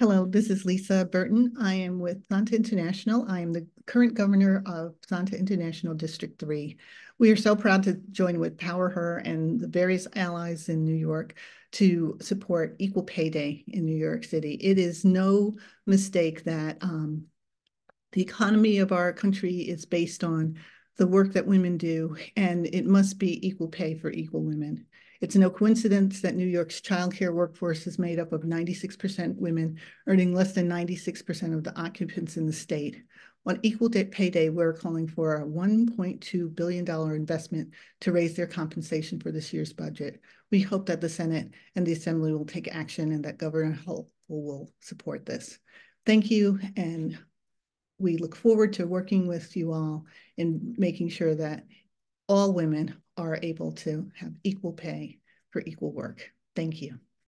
Hello, this is Lisa Burton. I am with Zonta International. I am the current governor of Zonta International District 3. We are so proud to join with PowHer and the various allies in New York to support Equal Pay Day in New York City. It is no mistake that um, the economy of our country is based on the work that women do, and it must be equal pay for equal women. It's no coincidence that New York's childcare workforce is made up of 96% women, earning less than 96% of the occupants in the state. On Equal Pay Day, we're calling for a $1.2 billion investment to raise their compensation for this year's budget. We hope that the Senate and the Assembly will take action and that Governor Hochul will support this. Thank you, and we look forward to working with you all in making sure that all women are able to have equal pay for equal work. Thank you.